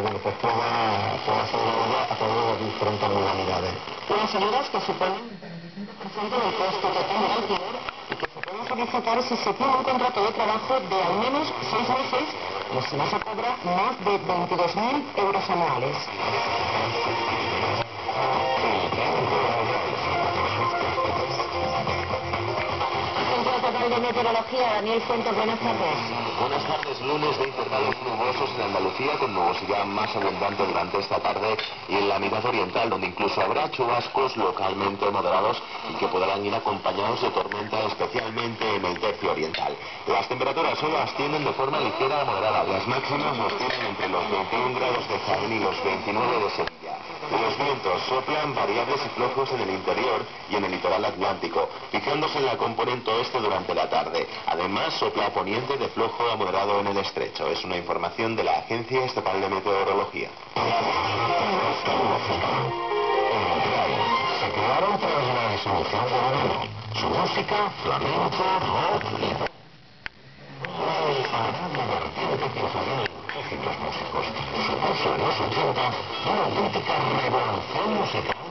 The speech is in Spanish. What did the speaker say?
bueno, pues pueda, pueda ser a través de diferentes modalidades. Unas ayudas que suponen el 25% del costo total del alquiler y que se pueden solicitar si se tiene un contrato de trabajo de al menos seis meses o si no se cobra más de 22.000 euros anuales. Meteorología, Daniel Fuentes, buenas tardes. Buenas tardes, lunes de intervalos nubosos en Andalucía, con nubosidad más abundante durante esta tarde y en la mitad oriental, donde incluso habrá chubascos localmente moderados y que podrán ir acompañados de tormenta, especialmente en el tercio oriental. Las temperaturas hoy ascienden de forma ligera a moderada. Las máximas oscilan entre los 21 grados de Jaén y los 29 de Sevilla. Los vientos soplan variables y flojos en el interior y en el litoral atlántico, fijándose en la componente oeste durante la tarde. Además, sopla poniente de flojo a moderado en el estrecho. Es una información de la Agencia Estatal de Meteorología. Músicos. Supuso en los 80 una auténtica revolución musical.